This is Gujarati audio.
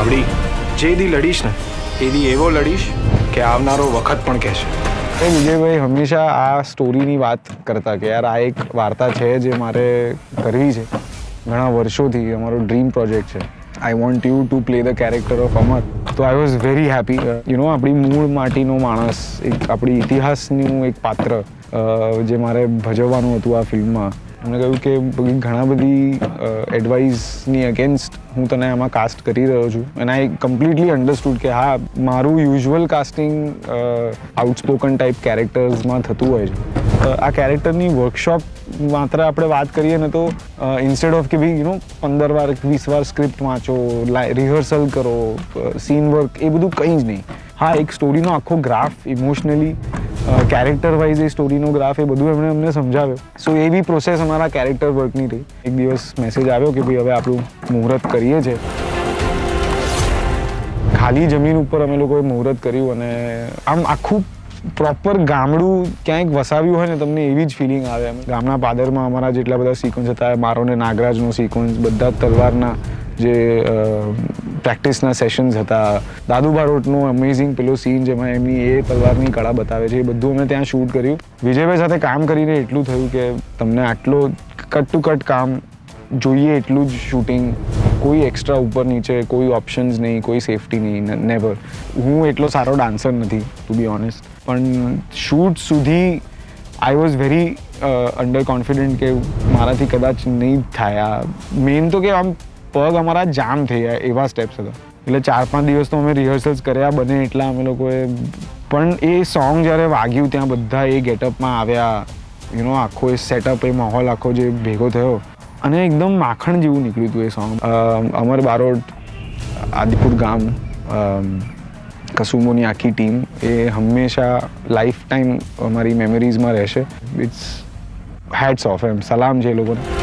બાવડી જે દી લડીશ ને એ દી એવો લડીશ કે આવનારો વખત પણ કહેશે. એ વિજયભાઈ, હંમેશા આ સ્ટોરીની વાત કરતા કે યાર આ એક વાર્તા છે જે મારે કરવી છે. ઘણા વર્ષોથી અમારો ડ્રીમ પ્રોજેક્ટ છે. I want you to play the character of Amar તો I was very happy you know આપણી મૂળ માટીનો માણસ, એક આપણી ઇતિહાસનું એક પાત્ર જે મારે ભજવવાનું હતું આ ફિલ્મમાં. એમણે કહ્યું કે ઘણા બધી એડવાઇસની અગેન્સ્ટ હું તને આમાં કાસ્ટ કરી રહ્યો છું. અને આઈ કમ્પ્લીટલી અન્ડરસ્ટુડ કે હા, મારું યુઝ્યુઅલ કાસ્ટિંગ આઉટસ્પોકન ટાઈપ કેરેક્ટર્સમાં થતું હોય છે. આ કેરેક્ટરની વર્કશોપ માત્ર આપણે વાત કરીએ ને તો ઇન્સ્ટેડ ઓફ કે ભાઈ યુ નો પંદર વાર, વીસ વાર સ્ક્રિપ્ટ વાંચો રિહર્સલ કરો સીન વર્ક એ બધું કંઈ જ નહીં. હા, એક સ્ટોરીનો આખો ગ્રાફ ઇમોશનલી કેરેક્ટર વાઇઝ એ સ્ટોરીનો ગ્રાફ એ બધું એમણે અમને સમજાવ્યો. સો એ બી પ્રોસેસ અમારા કેરેક્ટર વર્કની રહી એક દિવસ મેસેજ આવ્યો કે ભાઈ, હવે આપણું મુહૂર્ત કરીએ છે. ખાલી જમીન ઉપર અમે લોકોએ મુહૂર્ત કર્યું અને આમ આખું પ્રોપર ગામડું ક્યાંક વસાવ્યું હોય ને, તમને એવી જ ફિલિંગ આવે એમ. ગામના પાદરમાં અમારા જેટલા બધા સિક્વન્સ હતા, મારો ને નાગરાજનો સિક્વન્સ બધા તલવારના જે પ્રેક્ટિસના સેશન્સ હતા. દાદુ બારોટનું અમેઝિંગ પેલો સીન જેમાં એમની એ તલવારની કળા બતાવે છે, એ બધું અમે ત્યાં શૂટ કર્યું. વિજયભાઈ સાથે કામ કરીને એટલું થયું કે તમને આટલો કટ ટુ કટ કામ જોઈએ એટલું જ શૂટિંગ કોઈ એક્સ્ટ્રા ઉપર નીચે, કોઈ ઓપ્શન્સ નહીં, કોઈ સેફટી નહીં નેવર હું એટલો સારો ડાન્સર નથી ટુ બી ઓનેસ્ટ પણ શૂટ સુધી I was very under confident કે મારાથી કદાચ નહીં થાય. મેઇન તો કે આમ પગ અમારા જામ થઈ ગયા એવા સ્ટેપ્સ હતા. એટલે ચાર પાંચ દિવસ તો અમે રિહર્સલ્સ કર્યા બને એટલા અમે લોકોએ. પણ એ સોંગ જ્યારે વાગ્યું ત્યાં બધા એ ગેટઅપમાં આવ્યા. યુ નો આખો એ સેટઅપ એ માહોલ આખો જે ભેગો થયો. અને એકદમ માખણ જેવું નીકળ્યું હતું એ સોંગ અમર બારોટ, આદિપુર ગામ કસુમોની આખી ટીમ એ હંમેશા લાઈફ ટાઈમ અમારી મેમરીઝમાં રહેશે. ઇટ્સ હેડ્સ ઓફ એમ. સલામ છે એ લોકોને.